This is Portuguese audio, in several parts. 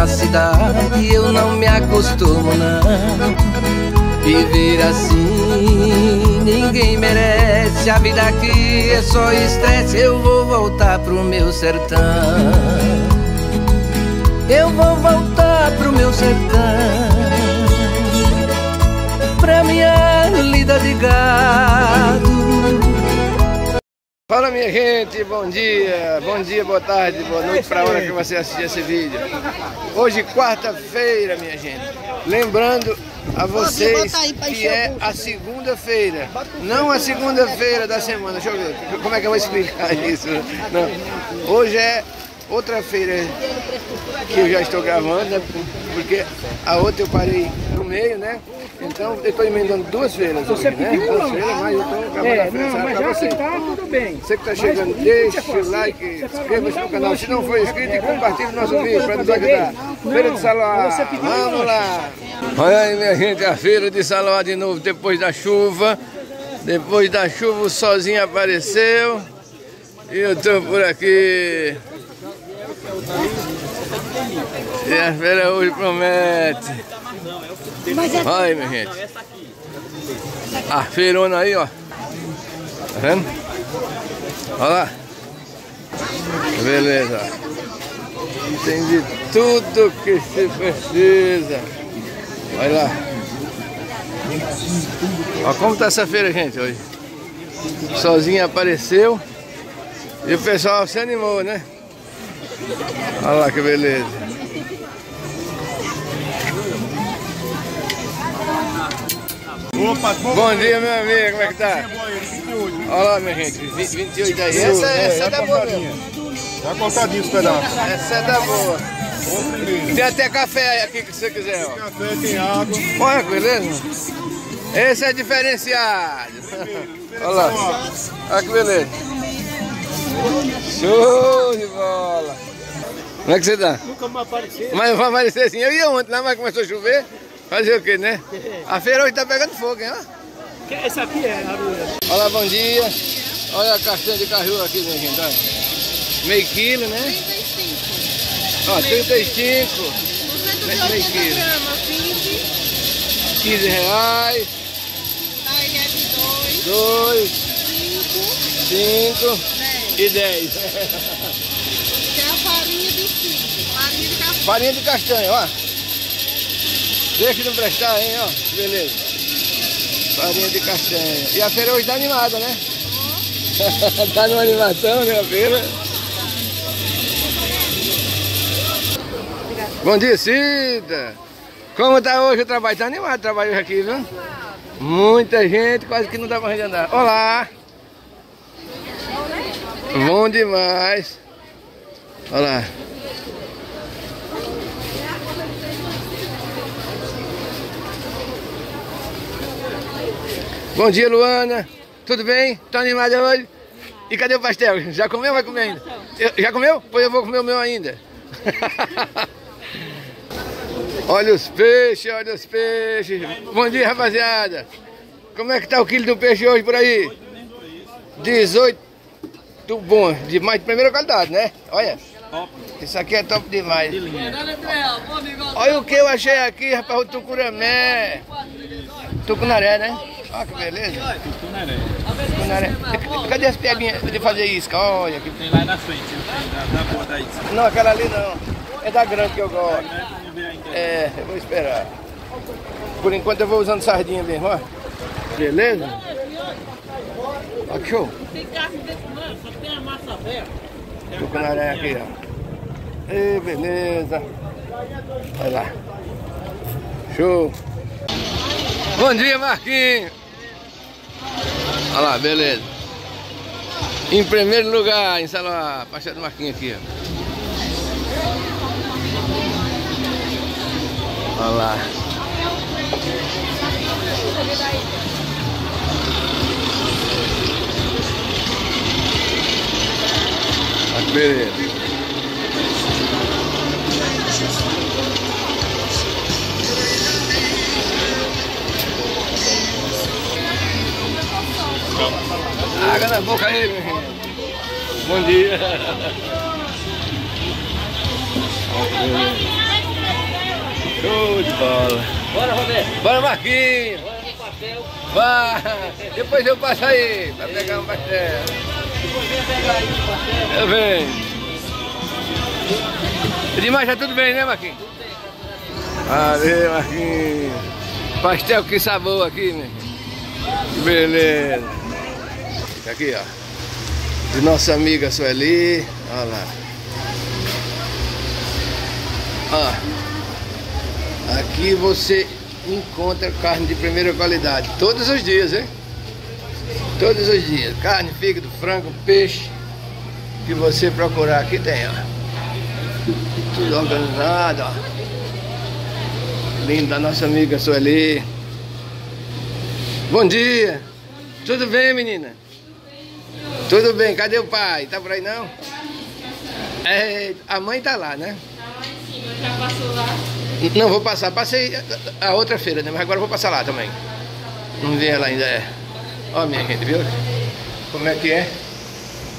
na cidade eu não me acostumo não. Viver assim ninguém merece. A vida aqui é só estresse. Eu vou voltar pro meu sertão. Eu vou voltar pro meu sertão. Pra minha lida de gado Fala minha gente, bom dia, bom dia, boa tarde, boa noite para a hora que você assistir esse vídeo. Hoje quarta-feira, minha gente. Lembrando a vocês que é a segunda-feira, não a segunda-feira da semana. Deixa eu ver, como é que eu vou explicar isso? Não. Hoje é outra feira que eu já estou gravando, né? Porque a outra eu parei no meio, né? Então eu estou emendando duas feiras Você hoje, né? Duas não? feiras, mas eu estou gravando É, a feira, não, mas já você. tá, tudo bem. Você que está Mas chegando, que deixa o like, inscreva-se no canal. Se não for inscrito, quer compartilhe o nosso vídeo para nos ajudar. Não, Feira de Saloá, vamos lá. Olha aí, minha gente, a feira de Saloá de novo, depois da chuva. Depois da chuva, o sozinho apareceu. E eu estou por aqui. E a feira hoje promete. Olha aí, minha gente. A feirona aí, ó. Tá vendo? Olha lá. Beleza. Tem de tudo que se precisa. Olha lá. Ó como tá essa feira, gente, hoje. Sozinho apareceu. E o pessoal se animou, né? Olha lá que beleza. Opa, bom, Bom dia, meu amigo, como é que tá? Olha lá, minha gente, 20 28 aí. Essa, essa é da boa mesmo. Tá cortadinho os pedaços. Essa é da boa. Tem até café aqui que você quiser, ó. Café, tem água. Olha que beleza. Esse é diferenciado. Olha lá. Olha que beleza. Show de bola. Como é que você tá? Nunca me apareceu. Mas vai aparecer assim. Eu ia ontem lá, mas começou a chover. Fazer o quê, né? A feira hoje tá pegando fogo, hein? ó. Essa aqui é a Olha lá, bom dia. Olha a castanha de caju aqui, minha gente. Olha. Meio quilo, né? Ó, 35. Meio, meio quilo. 15 reais. Dois. Cinco. E 10. Tem a farinha de cinco. Farinha de castanha, ó. Deixa não prestar, hein, ó. Beleza. Farinha de castanha. E a feira hoje tá animada, né? tá numa animação, né, a feira? Bom dia, Cida. Como tá hoje o trabalho? Tá animado o trabalho aqui, viu? Muita gente, quase que não dá pra gente andar. Olá! Bom demais. Olha lá. Bom dia, Luana. Tudo bem? Tá animada hoje? E cadê o pastel? Já comeu ou vai comer ainda? Eu- já comeu? Pois eu vou comer o meu ainda. olha os peixes, olha os peixes. Bom dia, rapaziada. Como é que tá o quilo do peixe hoje por aí? 18. Tudo bom, de mais de primeira qualidade, né? Olha. Isso aqui é top demais. Olha o que eu achei aqui, rapaz, o tucuramé. Tucunaré, né? Olha que beleza. Tucunaré. Cadê as pedrinhas de fazer isca? Olha aqui. Tem lá na frente, tem da, da boa daí. Não, aquela ali não. É da grande que eu gosto. É, eu vou esperar. Por enquanto eu vou usando sardinha mesmo, ó. Beleza? Ó, que show. Tem carne dentro não, só tem a massa aberta. Tucunaré aqui, ó. Ei, beleza. Olha lá. Show. Bom dia, Marquinhos. Olha lá, beleza. Em primeiro lugar, em Salão, Pastel do Marquinhos aqui. Olha lá. Beleza. Água na boca aí, meu irmão. Bom dia. Show de bola. Bora, Roberto. Bora, Marquinhos. Bora no papel. Vá. Depois eu passo aí pra pegar um pastel. Depois vem pegar aí o papel. Eu venho. Demais, tá tudo bem, né, Marquinhos? Valeu, Marquinhos. Pastel, que sabor aqui, né? Que Aqui, ó. De nossa amiga Sueli. Olha lá. Ó. Aqui você encontra carne de primeira qualidade. Todos os dias, hein? Todos os dias. Carne, fígado, frango, peixe. Que você procurar aqui tem, ó. Tudo organizado, ó. Linda nossa amiga Sueli. Bom dia. Tudo bem, menina? Tudo bem. Cadê o pai? Tá por aí não? É, a mãe tá lá, né? Já passou lá? Não, vou passar. Passei a outra feira, né? Mas agora vou passar lá também. Não vi ela ainda, é. Ó, minha gente, viu? Como é que é?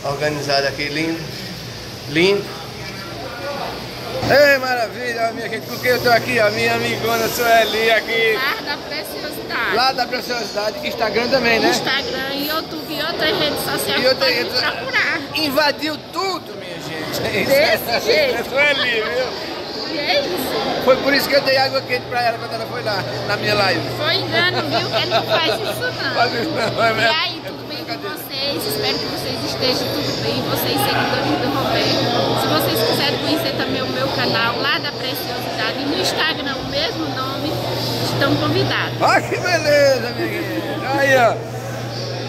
Organizado aqui, lindo. Lindo. Ei, maravilha, minha gente. Que eu tô aqui, ó? Minha amigona Sueli aqui. Lar da Preciosidade. Lá da Preciosidade. Instagram também, né? Instagram, YouTube e outras redes sociais. E outra pode rede- procurar. Invadiu tudo, minha gente. Desse jeito. Sueli, viu? E é isso. Foi por isso que eu dei água quente pra ela quando ela foi lá, na minha live. Foi engano, viu? Que ele não faz isso Faz não. isso não, é E mesmo? aí, com vocês? Espero que vocês estejam tudo bem. Vocês seguidores do Roberto. Se vocês quiserem conhecer também o meu canal lá da Preciosidade e no Instagram, o mesmo nome, estão convidados. Olha que beleza, amiguinho. Aí, ó.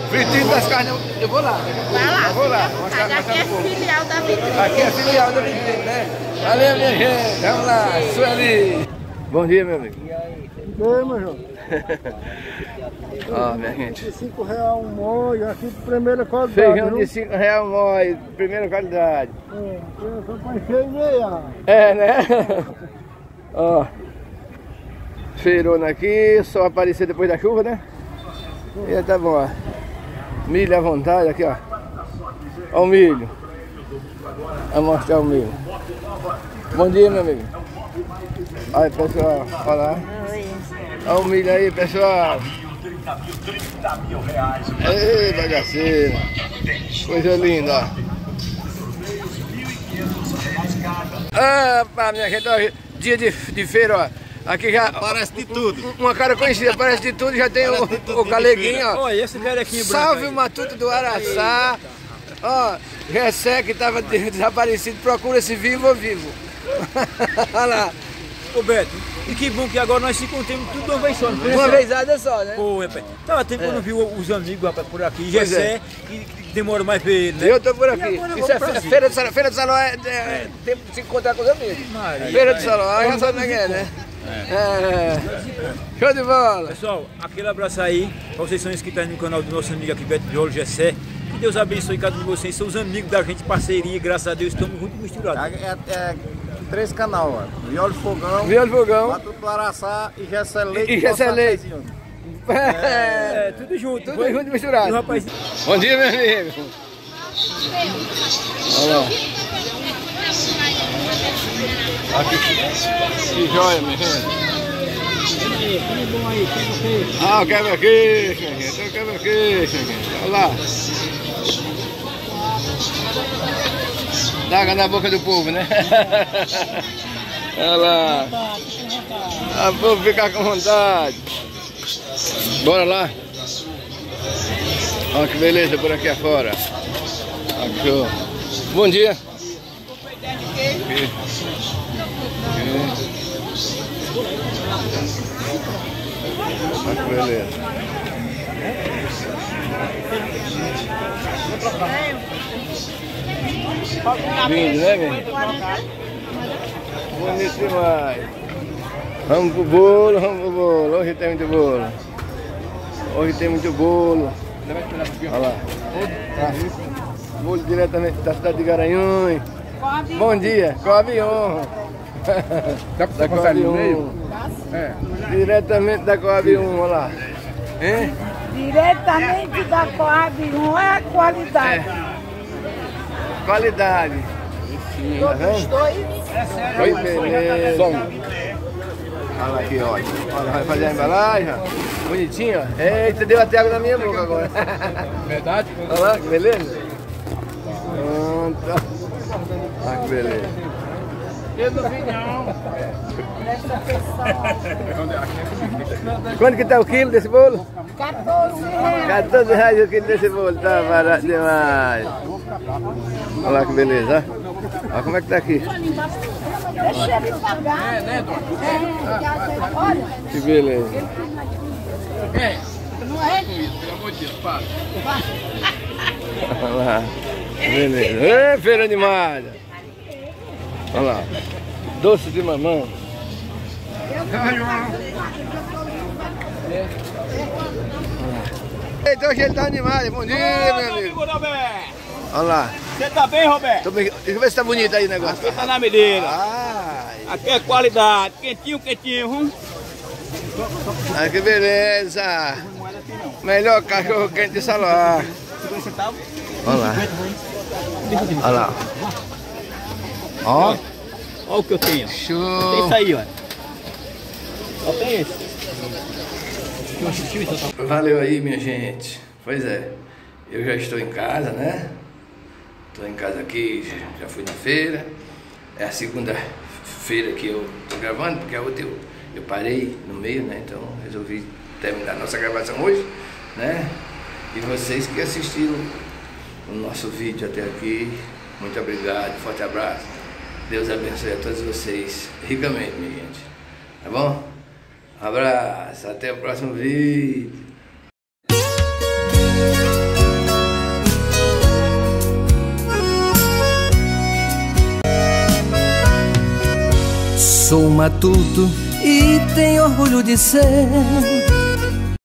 Fritinho das carnes. Eu vou lá. Vai lá. Eu vou lá. vontade. Aqui é pouco. filial da Vitrine. Aqui é a filial da Vitrine, né? Valeu, minha gente. Vamos lá. Sueli. Bom dia, meu amigo. E aí? Meu João. Ó, minha gente. De 5 reais um molho, aqui de primeira qualidade. Feijão viu? de 5 reais mói, primeira qualidade. É, eu só meia. É, né? Ó. Feirona aqui, só aparecer depois da chuva, né? E tá bom, ó. Milho à vontade aqui, ó. Ó o milho. Vou mostrar o milho. Bom dia, meu amigo. Aí, pessoal, olha lá. Olha o milho aí, pessoal. Ei, bagaceira. Coisa linda, ó. Ah, minha gente, ó, dia de, de feira, ó. Aqui já. Parece de tudo. Uma cara conhecida, parece de tudo, já tem o, o galeguinho, ó. Olha, esse carequinho branco Salve o Matuto do Araçá. Ó, Gessé que tava de- desaparecido, procura se vivo ou vivo. Olha lá. Ô Beto, e que bom que agora nós se encontramos tudo de uma vez só. Uma vezada só, né? Pô, rapaz. Tava tempo que eu não vi os amigos, rapaz, por aqui. Gessé, que, que demora mais pra ele, né? Eu tô por aqui. Isso é feira de salão. Feira de salão é, é tempo de se encontrar com os amigos. Maria. Feira de salão, já sabe como é que é, né? É. Show de bola. Pessoal, aquele abraço aí, pra vocês que são inscritos aí no canal do nosso amigo aqui, Beto Violo Gessé. Que Deus abençoe cada um de vocês, são os amigos da gente, parceria, graças a Deus, estamos muito misturados. É, é, é três canal, ó. Viola Fogão, Viu o fogão? Matuto do Araçá e Gessé Leite. E Gessé Leite. É. É, tudo junto. Tudo foi? junto e misturado. Rapaz, Bom dia, meu amigo. Olha lá. Aqui, que joia, minha gente. Ah, o quebra-queixo, gente. O quebra-queixo, gente. Olha lá. Dá água na boca do povo, né? Olha lá. A povo ficar com vontade. Bora lá. Olha que beleza por aqui afora. Aqui, ó. Bom dia. Olha que beleza. Lindo, né, meu? Bonito demais. Vamos pro bolo, vamos pro bolo. Hoje tem muito bolo. Hoje tem muito bolo. Olha lá. Tá. Bolo diretamente da cidade de Garanhuns. Bom dia, Coab honra. Da Coab É. Diretamente da Coab 1, olha lá. Hein? Diretamente da Coab 1 é a qualidade. Qualidade. Tá vendo? Oi, beleza. Olha lá aqui, olha. Olha, vai fazer a embalagem, ó. Bonitinho, ó. Eita, deu até água na minha boca agora. Verdade? Olha lá, que beleza. Pronto. Olha que beleza. Quanto que tá o quilo desse bolo? 14 reais. 14 reais o quilo desse bolo, tá barato demais. Olha lá que beleza. Olha como é que tá aqui. Deixa ele pagar. É, né, Dona? É, olha. Que beleza. Não é? Olha lá. Beleza. Ê, feira animada. Olha lá. Doce de mamão. Então hoje ele tá animado. Bom dia, meu amigo. Olha lá. Você tá bem, Roberto? Tô bem- Deixa eu ver se tá bonito aí o negócio. Aqui tá na medida. Ai, Aqui é qualidade. Quentinho, quentinho. Hum? ai, que beleza. Melhor cachorro quente de Saló. Olha lá. Olha lá. Ó, Olha o que eu tenho. Tem show. isso aí, ó. Só tem esse. Valeu aí, minha gente. Pois é, eu já estou em casa, né? Estou em casa aqui, já- fui na feira. É a segunda feira que eu estou gravando, porque a outra eu, eu parei no meio, né? Então resolvi terminar nossa gravação hoje, né? E vocês que assistiram o nosso vídeo até aqui, muito obrigado, forte abraço. Deus abençoe a todos vocês ricamente, minha gente. Tá bom? Abraço, até o próximo vídeo. Sou matuto e tenho orgulho de ser